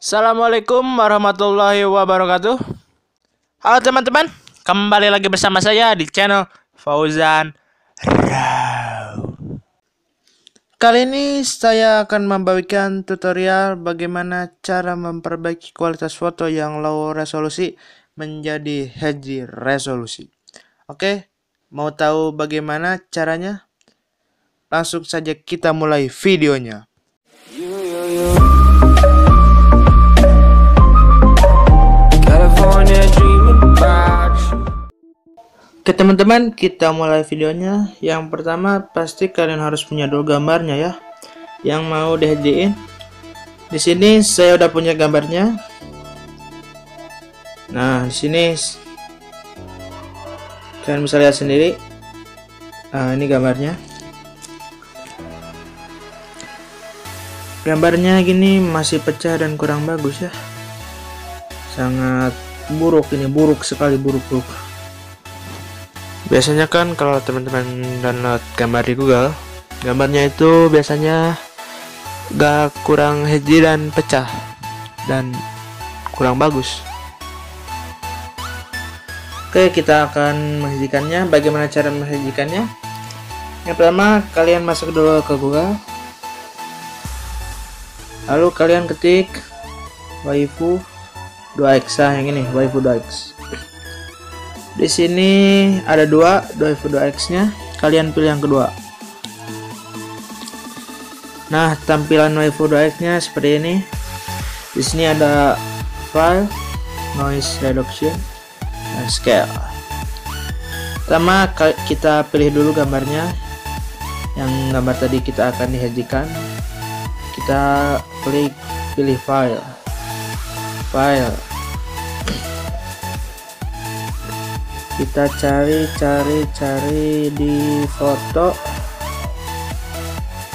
Assalamualaikum warahmatullahi wabarakatuh. Halo teman-teman, kembali lagi bersama saya di channel Fauzan Rau. Kali ini saya akan membagikan tutorial bagaimana cara memperbaiki kualitas foto yang low resolusi menjadi high resolusi. Oke, mau tahu bagaimana caranya? Langsung saja kita mulai videonya. Oke teman-teman, kita mulai videonya. Yang pertama pasti kalian harus punya dulu gambarnya ya, yang mau dihediin. Di sini saya udah punya gambarnya. Nah di sini kalian bisa lihat sendiri. Nah, ini gambarnya. Gambarnya gini masih pecah dan kurang bagus ya. Sangat buruk ini, buruk sekali buruk-buruk biasanya kan kalau teman-teman download gambar di Google gambarnya itu biasanya gak kurang HD dan pecah dan kurang bagus. Oke kita akan menghedikannya bagaimana cara menghedikannya yang pertama kalian masuk dulu ke Google. Lalu kalian ketik waifu 2x yang ini waifu 2x di sini ada dua, dua F2X nya. Kalian pilih yang kedua. Nah, tampilan waifu 2X nya seperti ini. Di sini ada file, noise reduction, dan scale. Pertama kita pilih dulu gambarnya. Yang gambar tadi kita akan dihajikan. Kita klik pilih file. File kita cari cari cari di foto.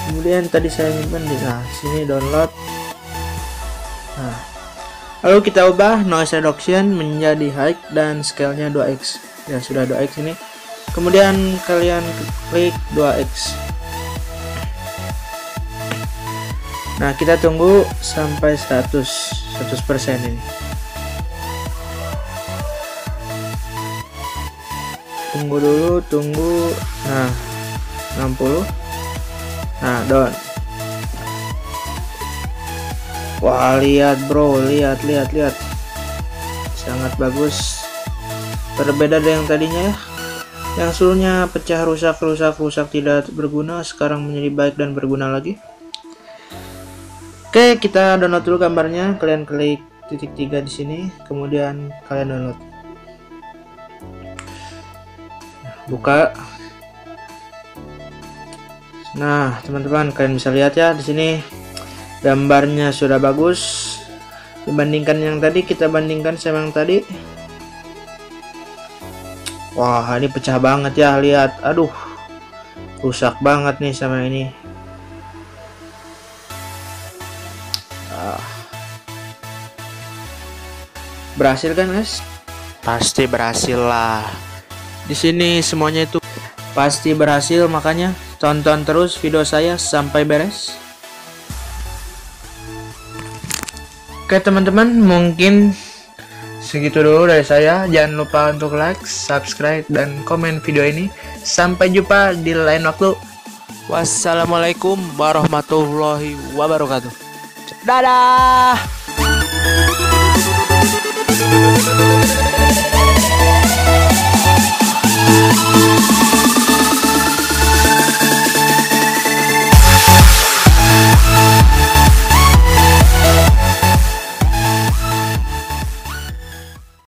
Kemudian tadi saya nyimpan di nah sini download. Nah. Lalu kita ubah noise reduction menjadi high dan scale nya 2x ya sudah 2x ini. Kemudian kalian klik 2x nah kita tunggu sampai 100 100% ini tunggu dulu tunggu. Nah 60 nah down. Wah lihat bro. Lihat lihat lihat. Sangat bagus. Berbeda dengan tadinya. Ya yang seluruhnya pecah rusak rusak rusak tidak berguna. Sekarang menjadi baik dan berguna lagi. Oke kita download dulu gambarnya. Kalian klik titik tiga di sini. Kemudian kalian download buka. Nah teman-teman kalian bisa lihat ya di sini gambarnya sudah bagus. Dibandingkan yang tadi kita bandingkan sama yang tadi. Wah ini pecah banget ya lihat. Aduh rusak banget nih sama ini. Ah. berhasil kan guys pasti berhasil lah di sini semuanya itu pasti berhasil makanya tonton terus video saya sampai beres. Oke teman-teman mungkin segitu dulu dari saya. Jangan lupa untuk like subscribe dan komen video ini. Sampai jumpa di lain waktu. Wassalamualaikum warahmatullahi wabarakatuh. Dadah